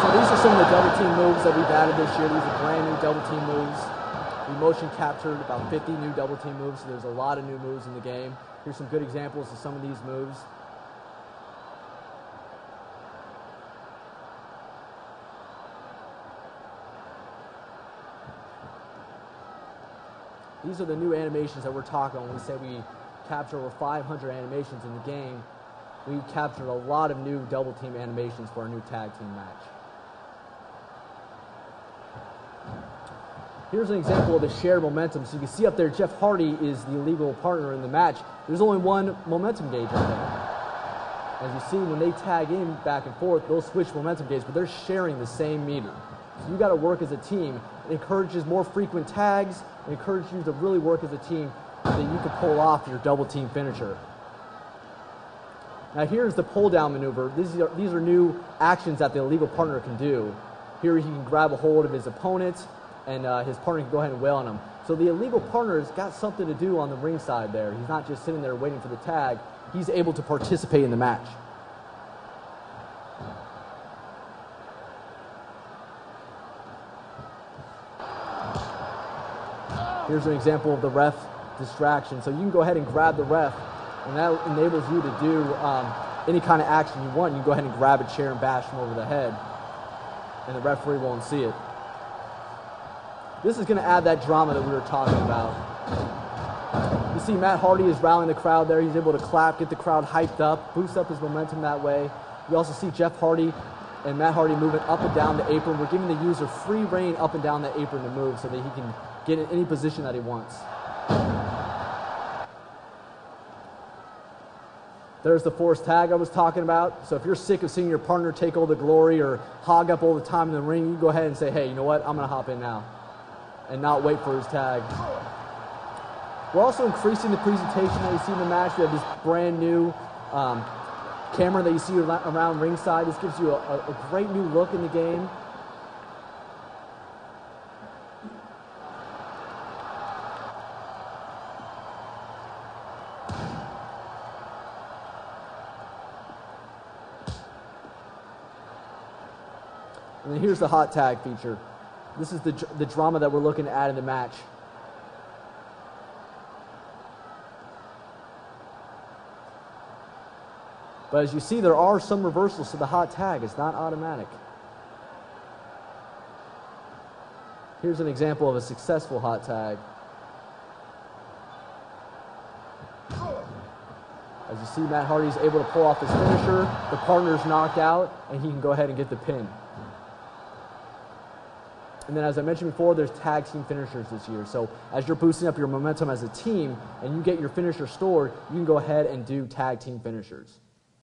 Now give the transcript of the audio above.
So these are some of the double team moves that we've added this year. These are brand new double team moves. We motion captured about 50 new double team moves, so there's a lot of new moves in the game. Here's some good examples of some of these moves. These are the new animations that we're talking when we say we capture over 500 animations in the game. We captured a lot of new double team animations for our new tag team match. Here's an example of the shared momentum. So you can see up there, Jeff Hardy is the illegal partner in the match. There's only one momentum gauge up there. As you see, when they tag in back and forth, they'll switch momentum gauge, but they're sharing the same meter. So you got to work as a team. It encourages more frequent tags. It encourages you to really work as a team so that you can pull off your double team finisher. Now here's the pull down maneuver. These are, these are new actions that the illegal partner can do. Here he can grab a hold of his opponent and uh, his partner can go ahead and wail on him. So the illegal partner's got something to do on the ringside there. He's not just sitting there waiting for the tag. He's able to participate in the match. Here's an example of the ref distraction. So you can go ahead and grab the ref, and that enables you to do um, any kind of action you want. You can go ahead and grab a chair and bash him over the head, and the referee won't see it. This is going to add that drama that we were talking about. You see Matt Hardy is rallying the crowd there. He's able to clap, get the crowd hyped up, boost up his momentum that way. You also see Jeff Hardy and Matt Hardy moving up and down the apron. We're giving the user free reign up and down the apron to move so that he can get in any position that he wants. There's the forced tag I was talking about. So if you're sick of seeing your partner take all the glory or hog up all the time in the ring, you go ahead and say, hey, you know what? I'm going to hop in now and not wait for his tag. We're also increasing the presentation that you see in the match. We have this brand new um, camera that you see around ringside. This gives you a, a great new look in the game. And then here's the hot tag feature. This is the, the drama that we're looking to add in the match. But as you see, there are some reversals to the hot tag. It's not automatic. Here's an example of a successful hot tag. As you see, Matt Hardy's able to pull off his finisher. The partner's knocked out, and he can go ahead and get the pin. And then, as I mentioned before, there's tag team finishers this year. So, as you're boosting up your momentum as a team and you get your finisher stored, you can go ahead and do tag team finishers.